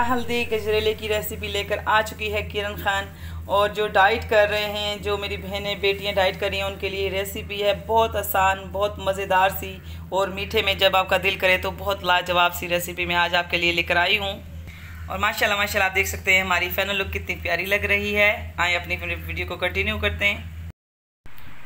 हल्दी गजरेले की रेसिपी लेकर आ चुकी है किरण खान। और जो डाइट कर रहे हैं, जो मेरी बहनें, बेटियाँ डाइट कर रही हैं, उनके लिए रेसिपी है बहुत आसान, बहुत मज़ेदार सी। और मीठे में जब आपका दिल करे तो बहुत लाजवाब सी रेसिपी मैं आज आपके लिए लेकर आई हूँ। और माशाल्लाह माशाल्लाह, आप देख सकते हैं हमारी फैनल लुक कितनी प्यारी लग रही है। आए अपनी वीडियो को कंटिन्यू करते हैं।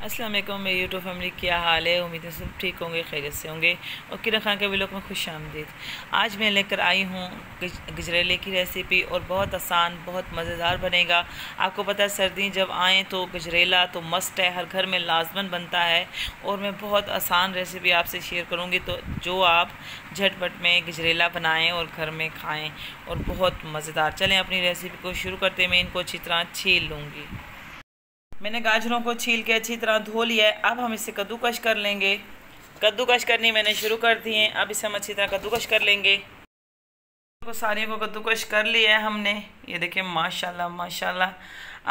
वालेकुम, मेरी यूट्यूब फैमिली क्या हाल है? उम्मीद है सब ठीक होंगे, खैरियत से होंगे। और किरण खान के व्लॉग में खुश आमदीद। आज मैं लेकर आई हूँ गजरेले की रेसिपी और बहुत आसान, बहुत मज़ेदार बनेगा। आपको पता है सर्दी जब आएँ तो गजरेला तो मस्त है, हर घर में लाजमन बनता है। और मैं बहुत आसान रेसिपी आपसे शेयर करूँगी तो जो आप झटपट में गजरेला बनाएँ और घर में खाएँ और बहुत मज़ेदार। चलें, अपनी रेसिपी को शुरू करते मैं इनको अच्छी तरह छील लूँगी। मैंने गाजरों को छील के अच्छी तरह धो लिया है। अब हम इसे कद्दूकश कर लेंगे। कद्दूकश करनी मैंने शुरू कर दी है। अब इसे हम अच्छी तरह कद्दूकश कर लेंगे। को सारे को कद्दूकश कर लिया है हमने। ये देखिए, माशाल्लाह माशाल्लाह।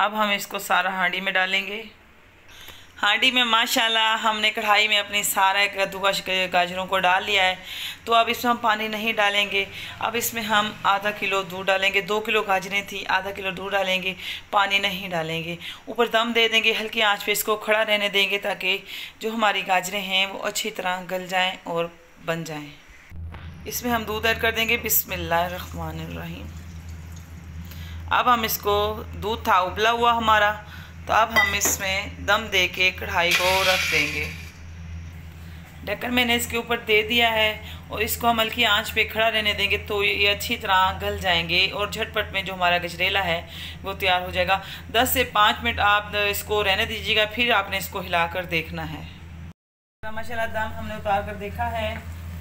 अब हम इसको सारा हांडी में डालेंगे। हांडी में माशाल्लाह हमने कढ़ाई में अपनी सारा कद्दूकश गाजरों को डाल लिया है। तो अब इसमें हम पानी नहीं डालेंगे। अब इसमें हम आधा किलो दूध डालेंगे। दो किलो गाजरें थी, आधा किलो दूध डालेंगे, पानी नहीं डालेंगे। ऊपर दम दे देंगे, हल्की आँच पे इसको खड़ा रहने देंगे ताकि जो हमारी गाजरें हैं वो अच्छी तरह गल जाएँ और बन जाएँ। इसमें हम दूध ऐड कर देंगे। बिस्मिल्लाहिर्रहमानिर्रहीम अब हम इसको दूध था, उबला हुआ हमारा। तो अब हम इसमें दम दे के कढ़ाई को रख देंगे। ढक्कन मैंने इसके ऊपर दे दिया है और इसको हम हल्की आँच पे खड़ा रहने देंगे तो ये अच्छी तरह गल जाएँगे और झटपट में जो हमारा गजरेला है वो तैयार हो जाएगा। 10 से 5 मिनट आप इसको रहने दीजिएगा, फिर आपने इसको हिलाकर देखना है। माशाल्लाह दम हमने उतार कर देखा है।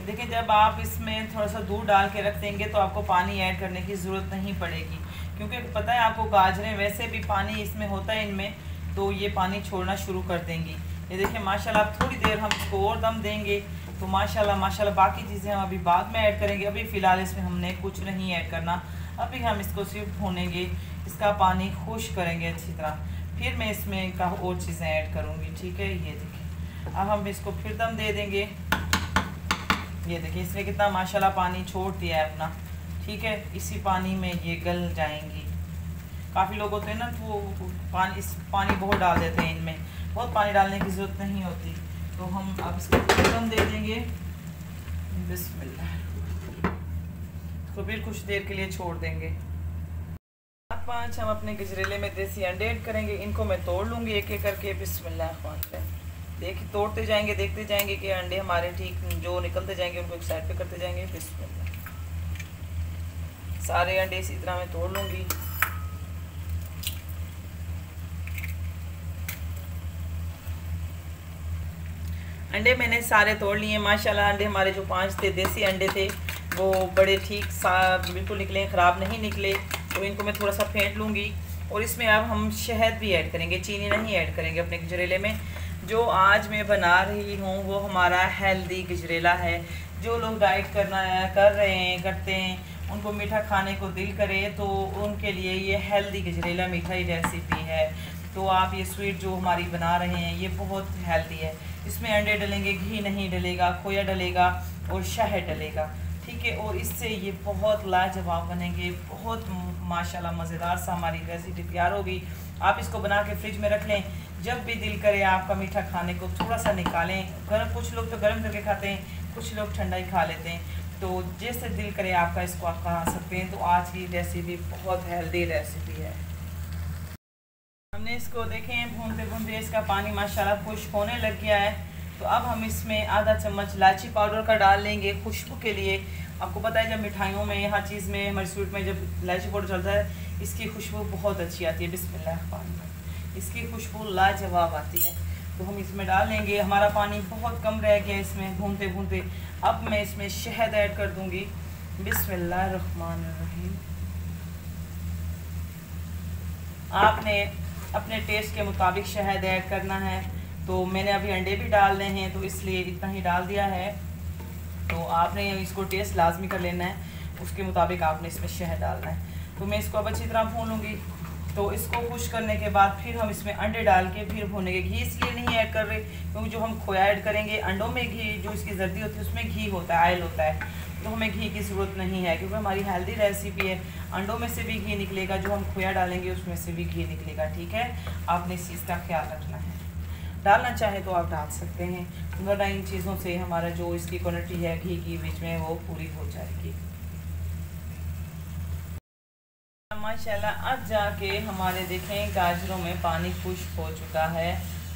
देखिए, जब आप इसमें थोड़ा सा दूध डाल के रख देंगे तो आपको पानी ऐड करने की ज़रूरत नहीं पड़ेगी। क्योंकि पता है आपको गाजरें, वैसे भी पानी इसमें होता है इनमें तो ये पानी छोड़ना शुरू कर देंगी। ये देखिए, माशाल्लाह आप थोड़ी देर हम इसको और दम देंगे तो माशाल्लाह माशाल्लाह, बाकी चीज़ें हम अभी बाद में ऐड करेंगे। अभी फ़िलहाल इसमें हमने कुछ नहीं ऐड करना। अभी हम इसको सिर्फ़ भूनेंगे इसका पानी खुश करेंगे अच्छी तरह। फिर मैं इसमें का और चीज़ें ऐड करूँगी, ठीक है? ये देखिए, अब हम इसको फिर दम दे देंगे। ये देखिए, इसने कितना, माशाल्लाह, पानी छोड़ दिया है अपना। ठीक है, इसी पानी में ये गल जाएँगी। काफ़ी लोग होते हैं ना तो वो पानी, इस पानी बहुत डाल देते हैं इनमें। बहुत पानी डालने की ज़रूरत नहीं होती। तो हम अब इसको कम दे देंगे। बिस्मिल्लाह। तो फिर कुछ देर के लिए छोड़ देंगे। पाँच हम अपने गजरेले में देसी अंडे ऐड करेंगे। इनको मैं तोड़ लूँगी एक एक करके। बिस्मिल्लाह देखिए तोड़ते जाएँगे, देखते जाएँगे कि अंडे हमारे ठीक जो निकलते जाएँगे, उनको एक साइड पे करते जाएँगे। बिस्मिल्लाह। सारे अंडे इसी तरह मैं तोड़ लूँगी। अंडे मैंने सारे तोड़ लिए, माशाल्लाह अंडे हमारे जो पाँच थे, देसी अंडे थे, वो बड़े ठीक सा बिल्कुल निकले ख़राब नहीं निकले तो इनको मैं थोड़ा सा फेंट लूँगी। और इसमें अब हम शहद भी ऐड करेंगे, चीनी नहीं ऐड करेंगे अपने गजरेले में। जो आज मैं बना रही हूँ, वो हमारा हेल्दी गजरेला है। जो लोग डाइट करना, कर रहे हैं, करते हैं उनको मीठा खाने को दिल करे तो उनके लिए ये हेल्दी गजरेला मीठाई रेसिपी है। तो आप ये स्वीट जो हमारी बना रहे हैं, ये बहुत हेल्दी है। इसमें अंडे डलेंगे, घी नहीं डलेगा, खोया डलेगा और शहद डलेगा, ठीक है? और इससे ये बहुत लाजवाब बनेंगे, बहुत माशाल्लाह मज़ेदार सा हमारी रेसिपी तैयार होगी। आप इसको बना के फ्रिज में रख लें, जब भी दिल करे आपका मीठा खाने को थोड़ा सा निकालें। गर्म, कुछ लोग तो गर्म करके खाते हैं, कुछ लोग ठंडा ही खा लेते हैं। तो जैसे दिल करे आपका इसको आप खा सकते हैं तो आज की रेसिपी बहुत हेल्दी रेसिपी है। हमने इसको देखें भूनते भूनते इसका पानी माशाल्लाह खुश्क होने लग गया है। तो अब हम इसमें आधा चम्मच इलायची पाउडर का डाल लेंगे खुशबू के लिए। आपको पता है, जब मिठाइयों में, हर चीज़ में, हमारे स्वीट में जब इलायची पाउडर चलता है, इसकी खुशबू बहुत अच्छी आती है। बिस्मिल्लाह इसकी खुशबू लाजवाब आती है। तो हम इसमें डाल लेंगे हमारा पानी बहुत कम रह गया इसमें, भूनते भूनते। अब मैं इसमें शहद ऐड कर दूँगी। बिस्मिल्लाहिर्रहमानिर्रहीम। आपने अपने टेस्ट के मुताबिक शहद ऐड करना है। तो मैंने अभी अंडे भी डालने हैं तो इसलिए इतना ही डाल दिया है। तो आपने इसको टेस्ट लाजमी कर लेना है। उसके मुताबिक आपने इसमें शहद डालना है। तो मैं इसको अब अच्छी तरह भून लूँगी। तो इसको खुश करने के बाद फिर हम इसमें अंडे डाल के फिर भूनेंगे घी इसलिए नहीं ऐड कर रहे, क्योंकि जो हम खोया ऐड करेंगे, अंडों में घी, जो इसकी जर्दी होती है, उसमें घी होता है आयल होता है। तो हमें घी की ज़रूरत नहीं है, क्योंकि हमारी हेल्दी रेसिपी है। अंडों में से भी घी निकलेगा, जो हम खोया डालेंगे, उसमें से भी घी निकलेगा, ठीक है? आपने इस चीज़ का ख्याल रखना है। डालना चाहे तो आप डाल सकते हैं। वरना इन चीज़ों से हमारा जो इसकी क्वालिटी है, घी की, बीच में वो पूरी हो जाएगी। माशाल्लाह, अब जाके हमारे देखें गाजरों में पानी खुश्क हो चुका है।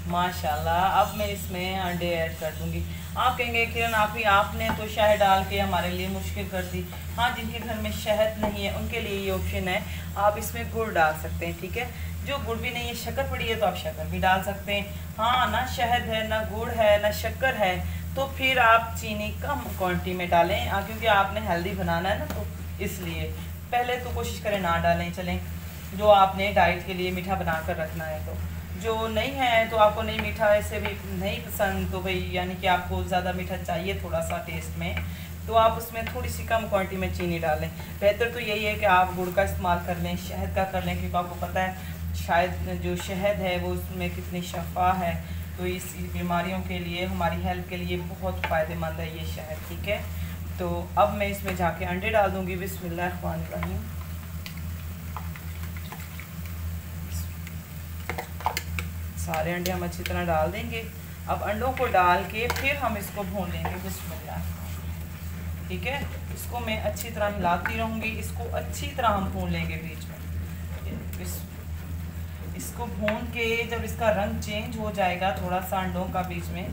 माशाल्लाह, अब मैं इसमें अंडे ऐड कर दूँगी। आप कहेंगे, किरण, आप ही, आपने तो शहद डाल के हमारे लिए मुश्किल कर दी। हाँ जिनके घर में शहद नहीं है, उनके लिए ये ऑप्शन है। आप इसमें गुड़ डाल सकते हैं, ठीक है? जो गुड़ भी नहीं है, शक्कर पड़ी है तो आप शक्कर भी डाल सकते हैं। हाँ ना शहद है, ना गुड़ है, ना शक्कर है तो फिर आप चीनी कम क्वान्टिटी में डालें। क्योंकि आपने हेल्दी बनाना है ना तो इसलिए। पहले तो कोशिश करें ना डालें, चलें। जो आपने डाइट के लिए मीठा बना कर रखना है तो। जो नहीं है तो आपको नहीं मीठा, ऐसे भी नहीं पसंद तो भाई, यानी कि आपको ज़्यादा मीठा चाहिए थोड़ा सा टेस्ट में तो आप उसमें थोड़ी सी कम क्वांटिटी में चीनी डालें। बेहतर तो यही है कि आप गुड़ का इस्तेमाल कर लें, शहद का कर लें, क्योंकि आपको पता है, शायद जो शहद है वो उसमें कितनी शफा है तो इस बीमारियों के लिए, हमारी हेल्थ के लिए बहुत फ़ायदेमंद है ये शहद, ठीक है? तो अब मैं इसमें जाके अंडे डाल दूँगी। रहीम। सारे अंडे हम अच्छी तरह डाल देंगे। अब अंडों को डाल के फिर हम इसको भून लेंगे। बिस्मिल्लाह ठीक है? इसको मैं अच्छी तरह हिलाती रहूँगी। इसको अच्छी तरह हम भून लेंगे बीच में। इस, इसको भून के जब इसका रंग चेंज हो जाएगा थोड़ा सा अंडों का बीच में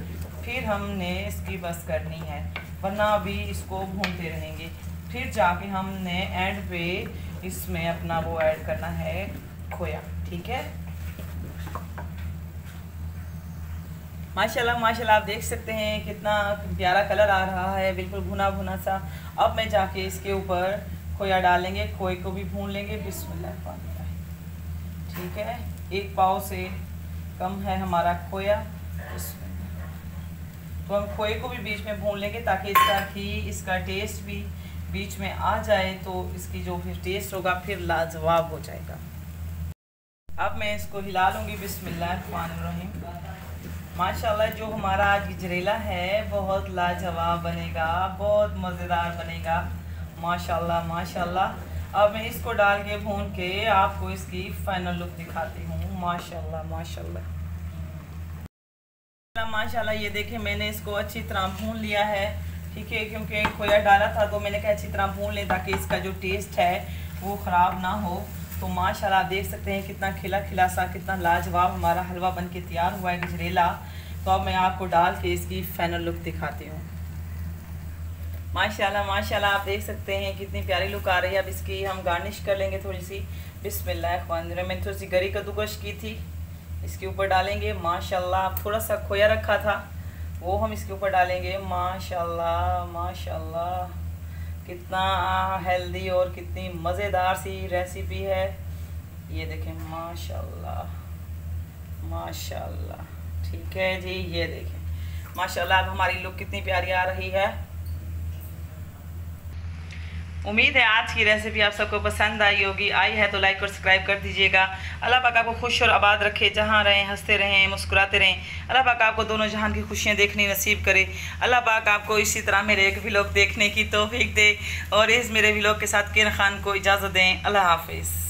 फिर हमने इसकी बस करनी है। वरना अभी इसको भूनते रहेंगे। फिर जाके हमने एंड पे इसमें अपना वो ऐड करना है खोया, ठीक है? माशाल्लाह माशाल्लाह, आप देख सकते हैं कितना प्यारा कलर आ रहा है, बिल्कुल भुना भुना सा। अब मैं जाके इसके ऊपर खोया डालेंगे, खोए को भी भून लेंगे। बिस्मिल्लाह ठीक है? एक पाव से कम है हमारा खोया। तो हम खोए को भी बीच में भून लेंगे ताकि इसका घी, इसका टेस्ट भी बीच में आ जाए तो इसकी जो फिर टेस्ट होगा, फिर लाजवाब हो जाएगा। अब मैं इसको हिला लूँगी, बिस्मिल्लाह माशाल्लाह, जो हमारा आज गजरेला है, बहुत लाजवाब बनेगा, बहुत मज़ेदार बनेगा। माशाल्लाह माशाल्लाह। अब मैं इसको डाल के भून के आपको इसकी फाइनल लुक दिखाती हूँ। माशाल्लाह माशाल्लाह। माशाल्लाह, ये देखें मैंने इसको अच्छी तरह भून लिया है। ठीक है, क्योंकि खोया डाला था तो मैंने कहा अच्छी तरह भून लें ताकि इसका जो टेस्ट है, वो ख़राब ना हो। तो माशाल्लाह, आप देख सकते हैं कितना खिला खिला सा कितना लाजवाब हमारा हलवा बन के तैयार हुआ है गजरेला। तो अब मैं आपको डाल के इसकी फाइनल लुक दिखाती हूँ। माशाल्लाह माशाल्लाह, आप देख सकते हैं कितनी प्यारी लुक आ रही है। अब इसकी हम गार्निश कर लेंगे थोड़ी सी। बिस्मिल्लाह मैंने थोड़ी सी गरी कद्दूकश की थी। इसके ऊपर डालेंगे, माशाल्लाह थोड़ा सा खोया रखा था, वो हम इसके ऊपर डालेंगे, माशाल्लाह माशाल्लाह, कितना हेल्दी और कितनी मज़ेदार सी रेसिपी है। ये देखें, माशाल्लाह माशाल्लाह, ठीक है जी, ये देखें, माशाल्लाह अब हमारी लुक कितनी प्यारी आ रही है। उम्मीद है आज की रेसिपी आप सबको पसंद आई होगी। आई है तो लाइक और सब्सक्राइब कर दीजिएगा। अल्लाह पाक आपको खुश और आबाद रखे, जहाँ रहें, हँसते रहें, मुस्कुराते रहें। अल्लाह पाक आपको दोनों जहान की खुशियाँ देखने नसीब करे। अल्लाह पाक आपको इसी तरह मेरे एक व्लॉग देखने की तोफीक दे और इस मेरे व्लॉग के साथ किन खान को इजाज़त दें। अल्लाह हाफिज़।